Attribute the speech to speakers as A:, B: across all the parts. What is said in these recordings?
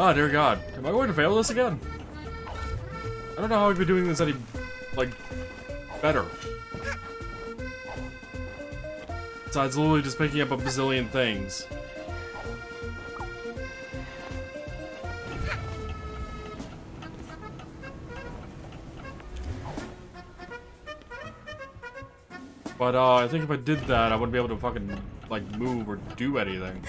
A: Oh, dear God. Am I going to fail this again? I don't know how I'd be doing this any, like, better. Besides literally just picking up a bazillion things. But, uh, I think if I did that, I wouldn't be able to fucking, like, move or do anything.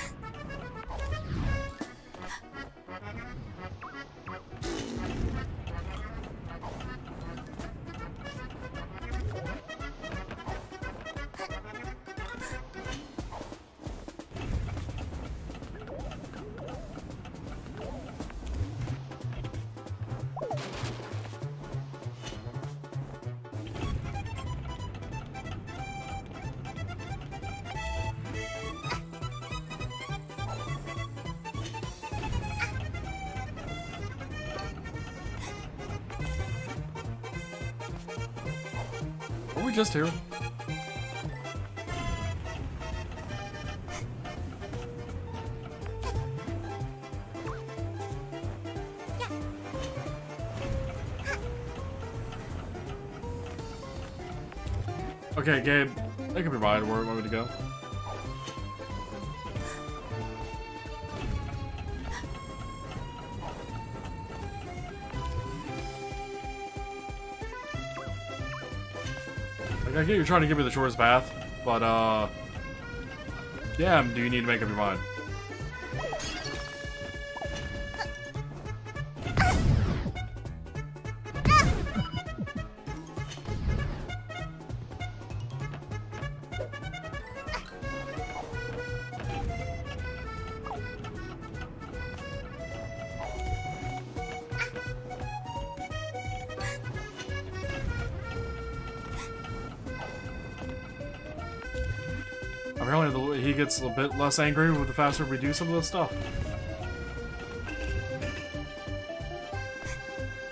A: We just here? Okay, Gabe, I can provide we Like, I get you're trying to give me the shortest path, but, uh... Damn, do you need to make up your mind? Apparently, the, he gets a bit less angry with the faster we do some of this stuff.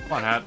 A: Come on, Hat.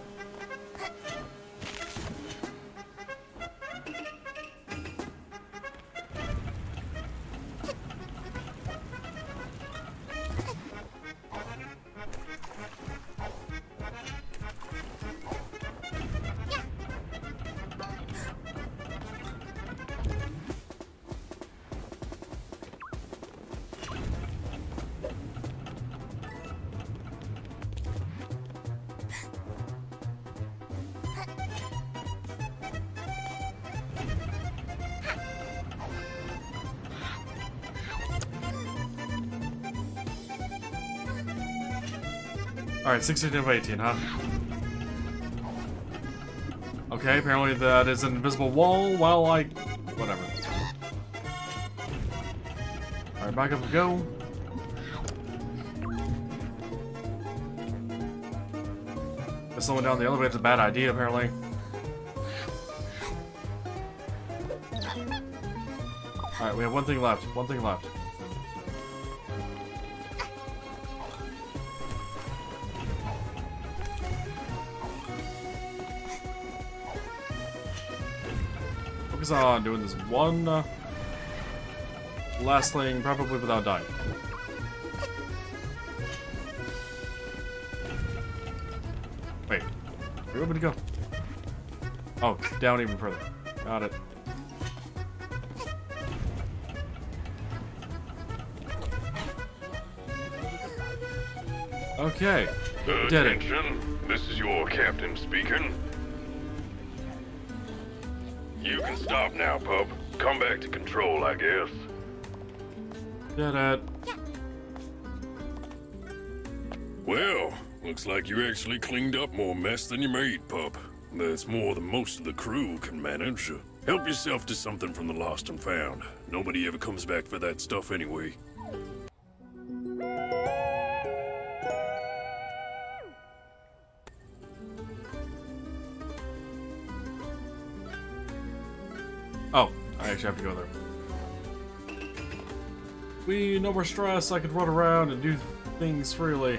A: Alright, 16 of 18, huh? Okay, apparently that is an invisible wall while I... whatever. Alright, back up we go. Slowing down the elevator is a bad idea, apparently. Alright, we have one thing left. One thing left. Focus on doing this one uh, last thing, probably without dying. Wait, where do you want me to go? Oh, down even further. Got it. Okay, did it.
B: Attention, this is your captain speaking. You can stop now, pup. Come back to control, I guess.
A: Did it.
B: Well, looks like you actually cleaned up more mess than you made, pup. That's more than most of the crew can manage. Help yourself to something from the lost and found. Nobody ever comes back for that stuff anyway.
A: Actually have to go there. We no more stress. I could run around and do things freely.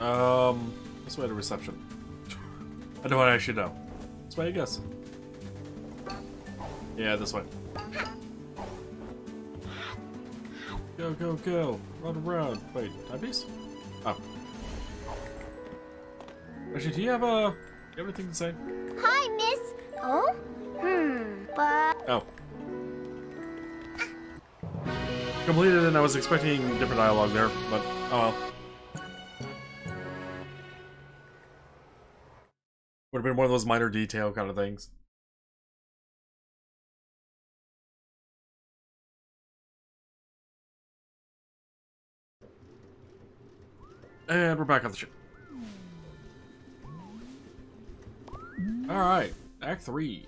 A: Um, this way to reception. I don't know what I should know. This way, I guess. Yeah, this way. Go, go, go. Run around. Wait, timepiece? Oh. Actually, do you have, uh, do you have anything to say?
C: Hi, miss. Oh? Hmm, but...
A: Oh. Completed and I was expecting different dialogue there, but oh well. Would have been one of those minor detail kind of things. And we're back on the ship. Alright, Act 3.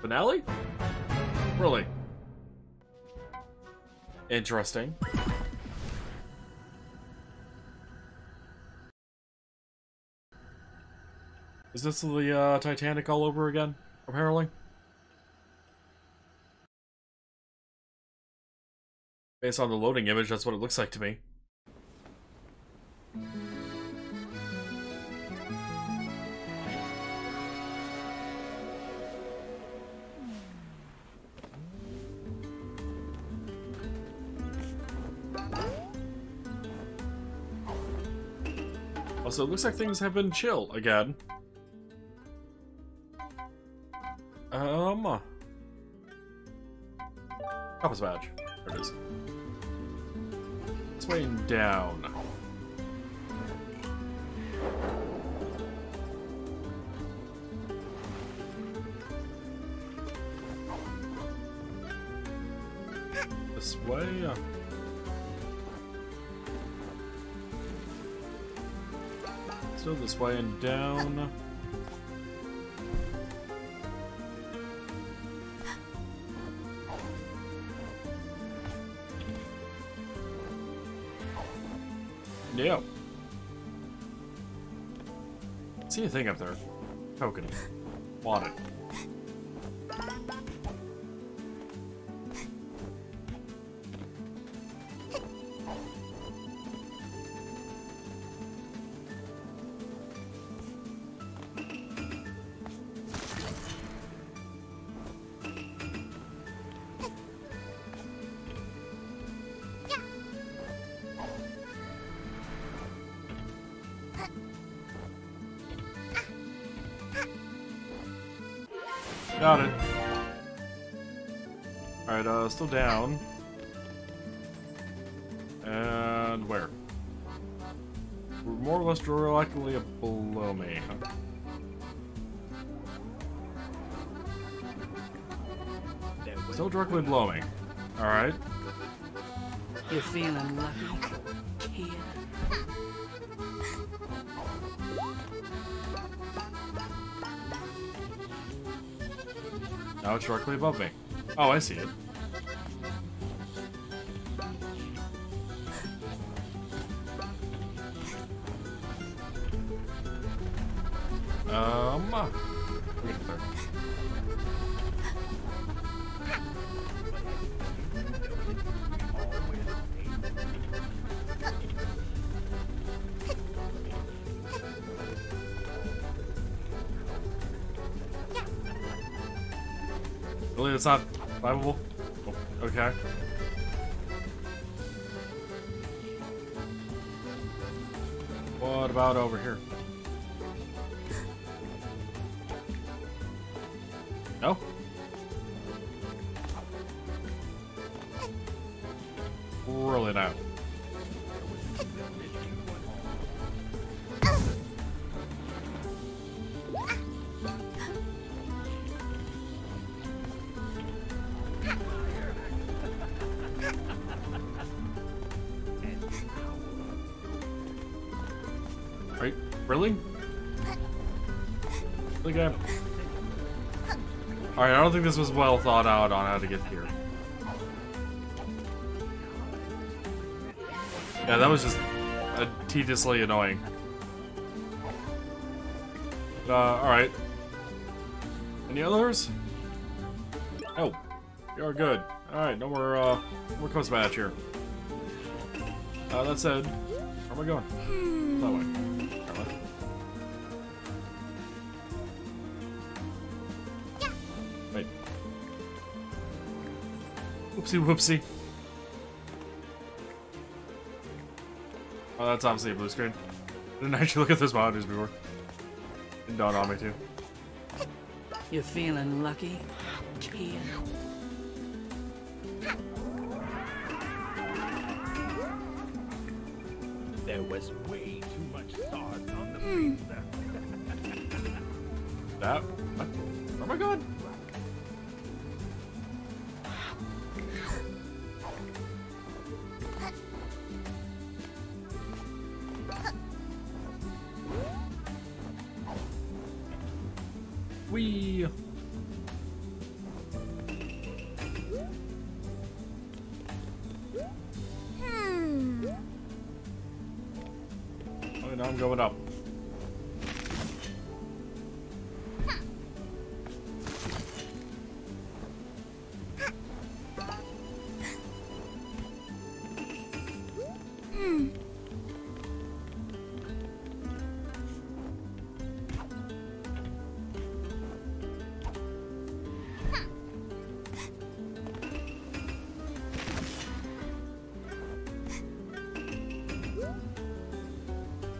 A: Finale? Really? Interesting. Is this the uh, Titanic all over again, apparently? Based on the loading image, that's what it looks like to me. Also, it looks like things have been chill again. Um... Compass badge. There it is. It's way down. This way? Still this way and down. Yeah. See a thing up there. Token. Want it. Alright, uh, still down. And where? We're more or less directly below me. Still directly below me. Alright.
D: You're feeling lucky, kid?
A: Now it's directly above me. Oh, I see it. It's not climbable? Oh, okay. What about over here? Really? Really. Alright, I don't think this was well thought out on how to get here. Yeah, that was just uh, tediously annoying. Uh, alright. Any others? Oh, you're good. Alright, no more, uh, no more coast match here. Uh, that said, where am I going? Whoopsie whoopsie. Oh, that's obviously a blue screen. I didn't actually look at those monitors before. Didn't dawn on me too.
D: You're feeling lucky, kid?
E: There was way too much sauce on the hmm. pizza.
A: That? What? Where am I going? Wee.
C: Hmm.
A: Oh, now I'm going up.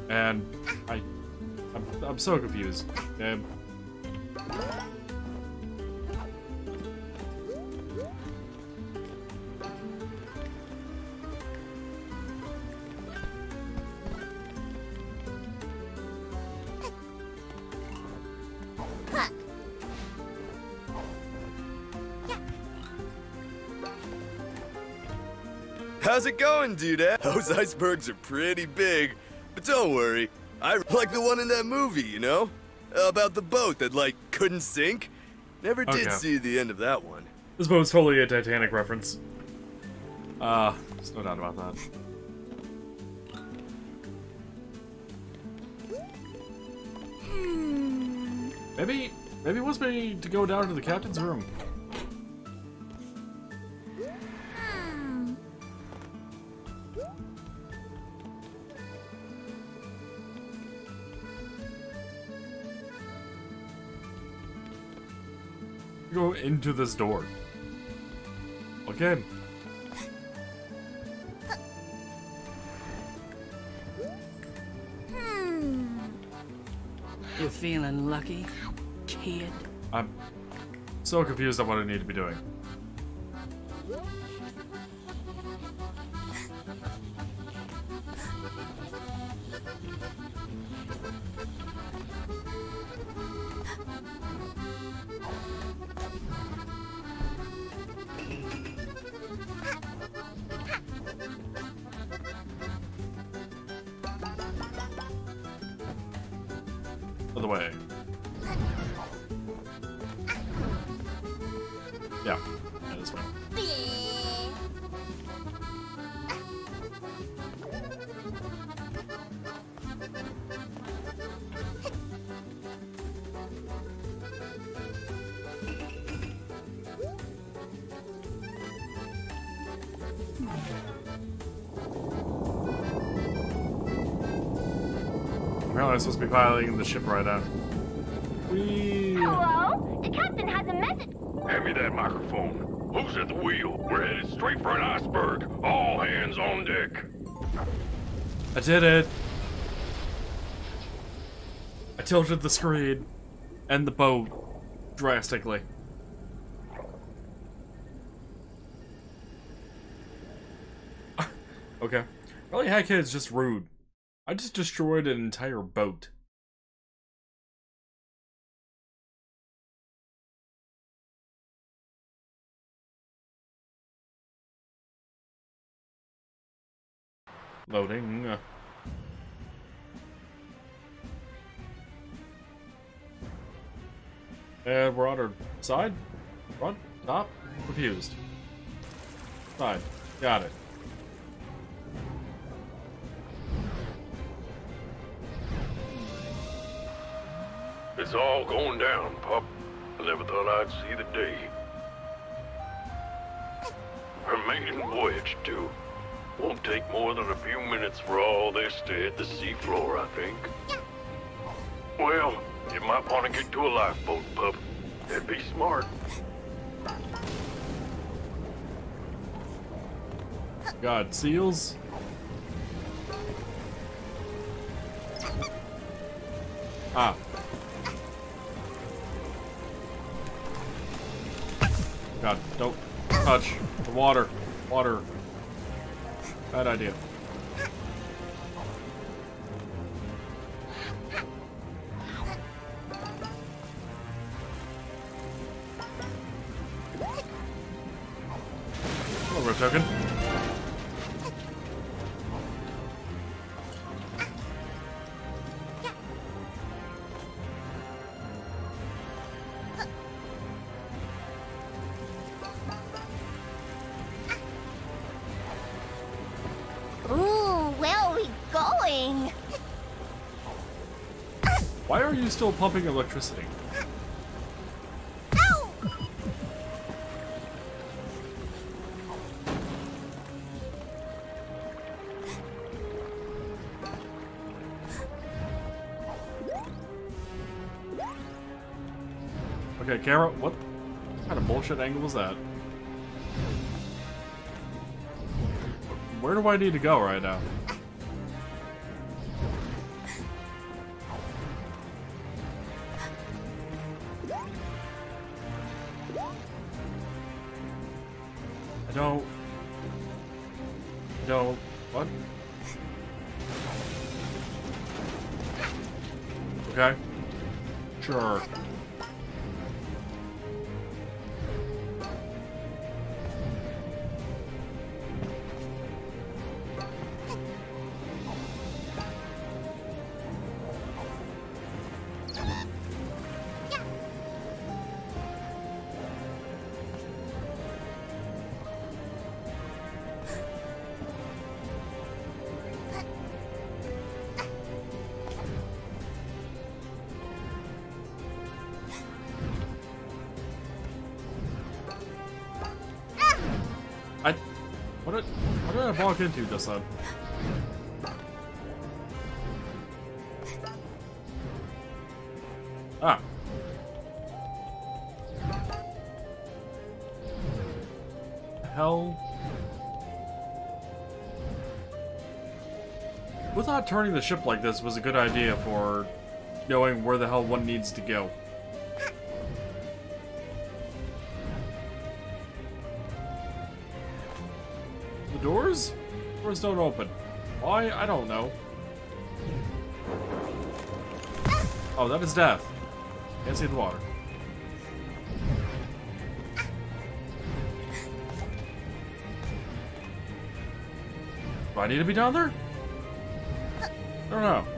A: And I, I'm, I'm so confused. Um,
F: How's it going, dude? Those icebergs are pretty big. Don't worry, I like the one in that movie, you know? About the boat that, like, couldn't sink. Never did
A: Okay.
F: see the end of that one.
A: this boat's totally a Titanic reference. Uh, there's no doubt about that. Maybe, maybe it wants me to go down to the captain's room. Into this door. Again.
C: Hmm.
D: You're feeling lucky, kid?
A: I'm so confused on what I need to be doing. Other way. Apparently, I'm supposed to be piloting the ship right now. Whee!
C: Hello? The captain has a message.
B: Hand me that microphone. Who's at the wheel? We're headed straight for an iceberg. All hands on deck.
A: I did it! I tilted the screen and the boat drastically. okay. Really, Hack is just rude. I just destroyed an entire boat. Loading. And we're on our side? Front? Top? Confused. Side. Got it.
B: It's all going down, pup. I never thought I'd see the day. Her maiden voyage, too. Won't take more than a few minutes for all this to hit the seafloor, I think. Well, you might want to get to a lifeboat, pup. That'd be smart.
A: God, seals? Ah. God, don't touch the water. Water. Bad idea. You still pumping electricity? Okay, camera, what kind of bullshit angle was that? Where do I need to go right now? I don't... What? Okay. Sure. What did, what did I walk into just then? Ah. Hell. Who thought turning the ship like this was a good idea for knowing where the hell one needs to go? Doors? Doors don't open. Why? I don't know. Oh, that is death. Can't see the water. Do I need to be down there? I don't know.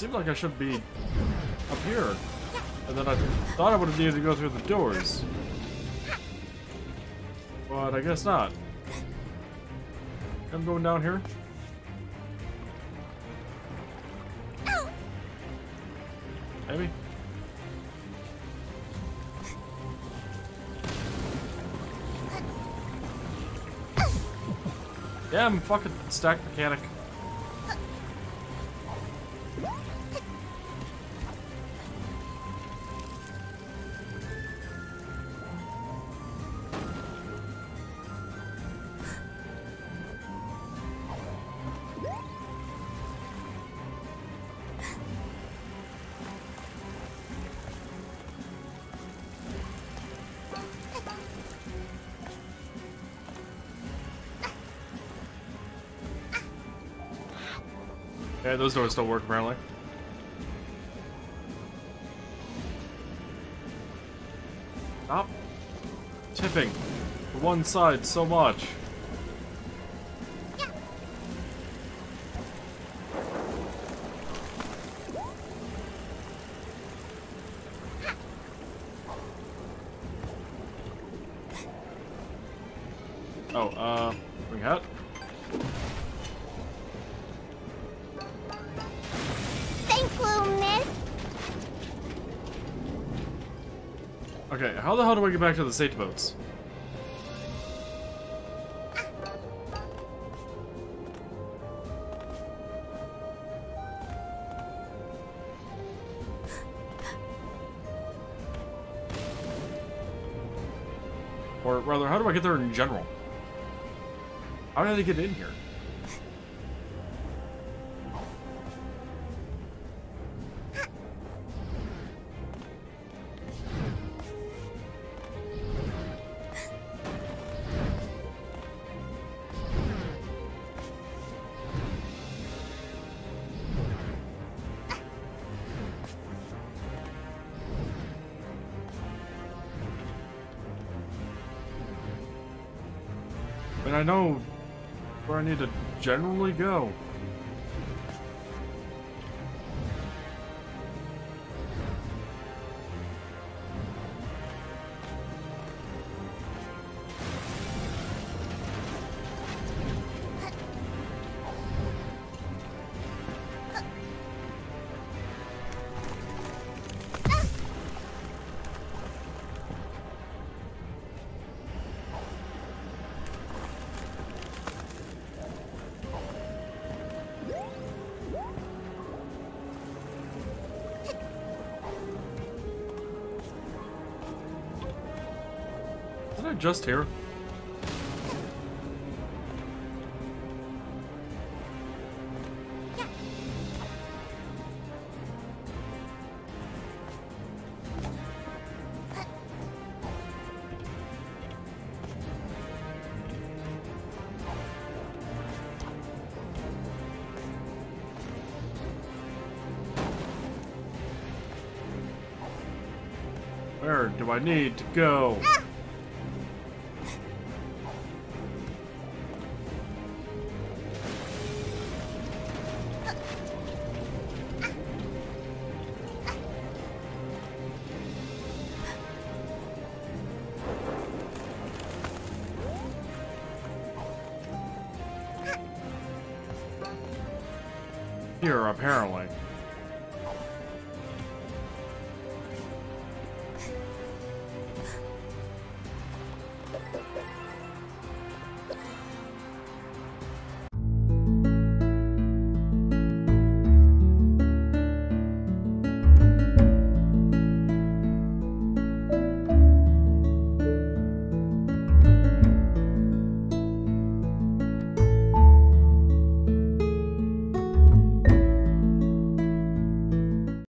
A: Seemed like I should be up here. And then I thought I would have needed to go through the doors. But I guess not. I'm going down here. Maybe. Yeah, I'm fucking stack mechanic. Yeah, those doors don't work apparently. Stop tipping one side so much. back to the safety boats. Or rather, how do I get there in general? How did I get in here? And I know where I need to generally go. Isn't I just here? Where do I need to go? Ah! Here, apparently.